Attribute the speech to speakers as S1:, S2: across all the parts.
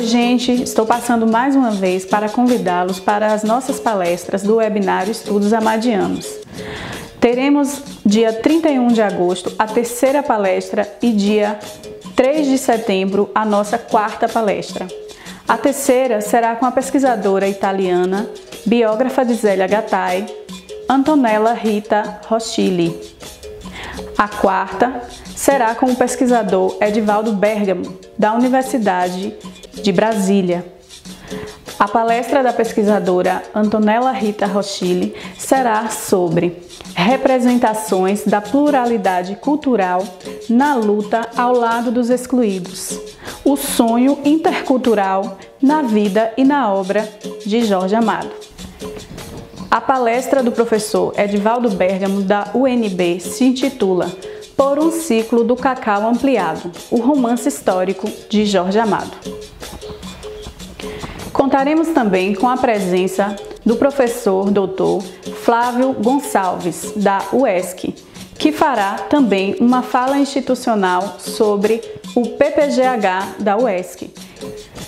S1: gente, estou passando mais uma vez para convidá-los para as nossas palestras do webinário Estudos Amadianos. Teremos dia 31 de agosto a terceira palestra e dia 3 de setembro a nossa quarta palestra. A terceira será com a pesquisadora italiana, biógrafa de Zélia Gattai, Antonella Rita Rochili. A quarta será com o pesquisador Edivaldo Bergamo, da Universidade de Brasília. A palestra da pesquisadora Antonella Rita Rochili será sobre representações da pluralidade cultural na luta ao lado dos excluídos. O sonho intercultural na vida e na obra de Jorge Amado. A palestra do professor Edivaldo Bergamo da UNB se intitula Por um ciclo do cacau ampliado, o romance histórico de Jorge Amado. Contaremos também com a presença do professor doutor Flávio Gonçalves, da UESC, que fará também uma fala institucional sobre o PPGH da UESC.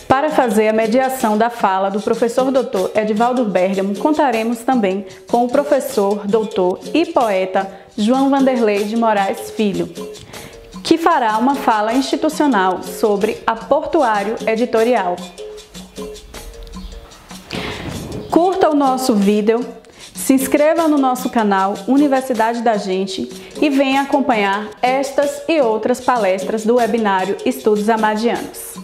S1: Para fazer a mediação da fala do professor doutor Edivaldo Bergamo, contaremos também com o professor doutor e poeta João Vanderlei de Moraes Filho, que fará uma fala institucional sobre a Portuário Editorial. O nosso vídeo, se inscreva no nosso canal Universidade da Gente e venha acompanhar estas e outras palestras do webinário Estudos Amadianos.